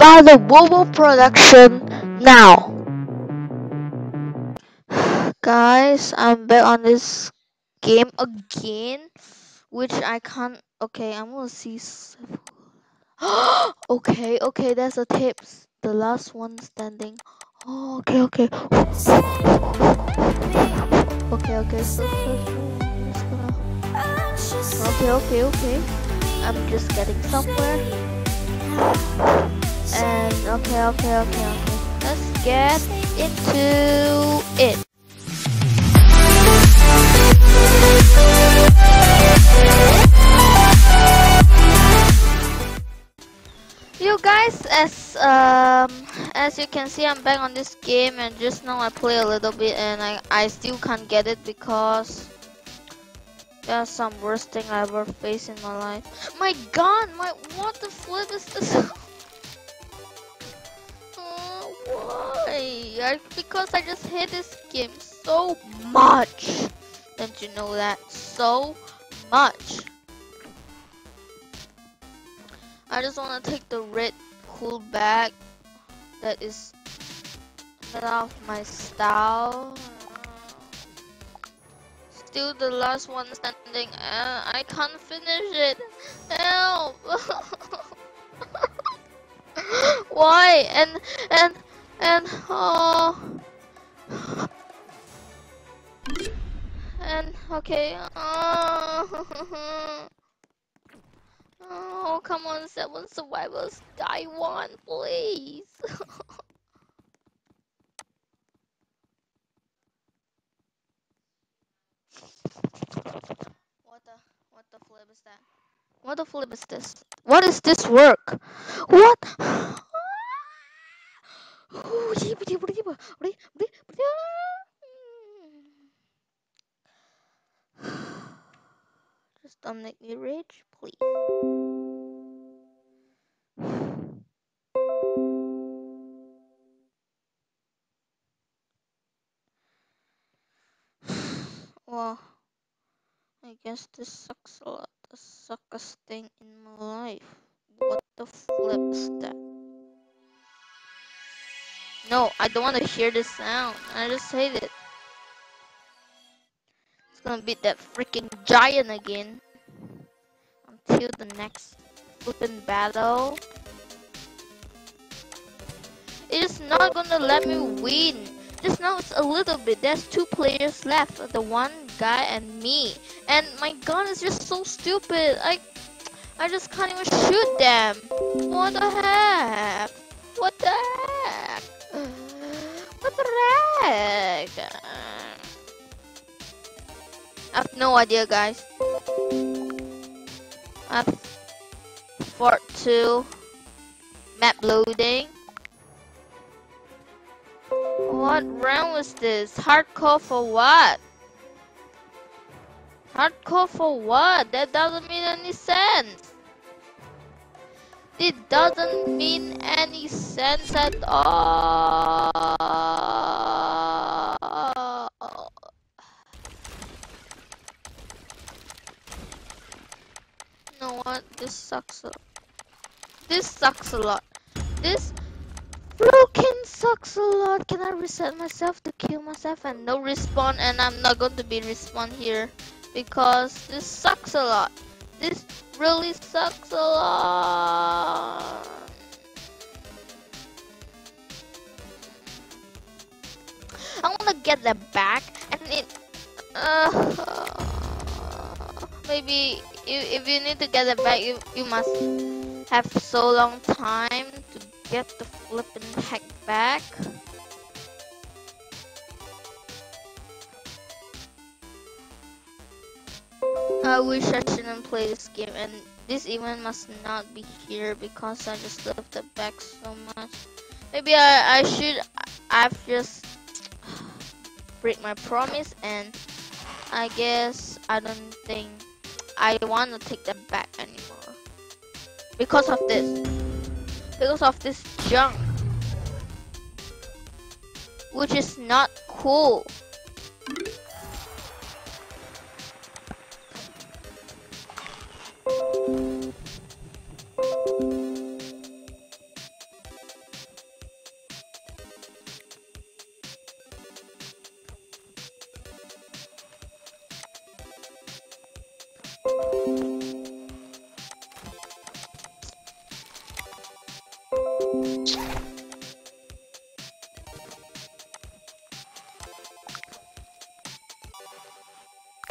about the wowo production now. Guys, I'm back on this game again, which I can't. Okay, I'm gonna see. okay, okay, there's a tips. The last one standing. Oh, okay, okay. Okay, okay. Okay, okay, okay. I'm just getting somewhere. And okay, okay, okay, okay. Let's get into it. You guys, as um as you can see, I'm back on this game, and just now I play a little bit, and I I still can't get it because that's some worst thing I ever faced in my life. My God, my what the flip is this? because I just hate this game so much. Don't you know that? So much. I just want to take the red cool bag that is not off my style. Still the last one standing. Uh, I can't finish it. Help! Why? And and and oh. And okay. Oh. Oh, come on, seven survivors. Die one, please. what the, what the flip is that? What the flip is this? What is this work? What? Oh, Just don't make me rich, please. well, I guess this sucks a lot. The suckest thing in my life. What the flip is that? No, I don't want to hear this sound. I just hate it. It's gonna beat that freaking giant again. Until the next flipping battle. It is not gonna let me win. Just now it's a little bit. There's two players left. The one guy and me. And my gun is just so stupid. I I just can't even shoot them. What the heck? What the heck? Heck? I have no idea, guys. Have Fort 2 map loading. What round was this? Hardcore for what? Hardcore for what? That doesn't mean any sense. It doesn't mean any sense at all. You know what? This sucks a. This sucks a lot. This Broken sucks a lot. Can I reset myself to kill myself and no respawn? And I'm not going to be respawn here because this sucks a lot. This really sucks a lot. I want to get that back and it. Uh, maybe if, if you need to get it back, you, you must have so long time to get the flipping heck back. I wish I shouldn't play this game and this event must not be here because I just left it back so much. Maybe I, I should, I've just break my promise and I guess I don't think I want to take them back anymore because of this because of this junk. Which is not cool.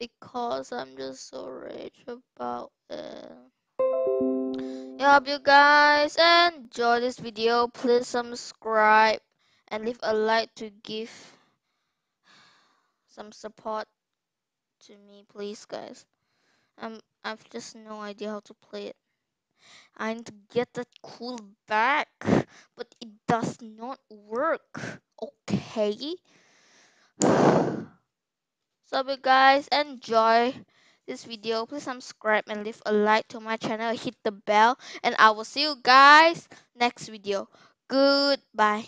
because I'm just so rage about it. I hope you guys enjoy this video. Please subscribe and leave a like to give some support to me, please, guys. I'm I've just no idea how to play it. I need to get that cool back, but it does not work. Okay. so, you guys enjoy this video, please subscribe and leave a like to my channel. Hit the bell, and I will see you guys next video. Goodbye.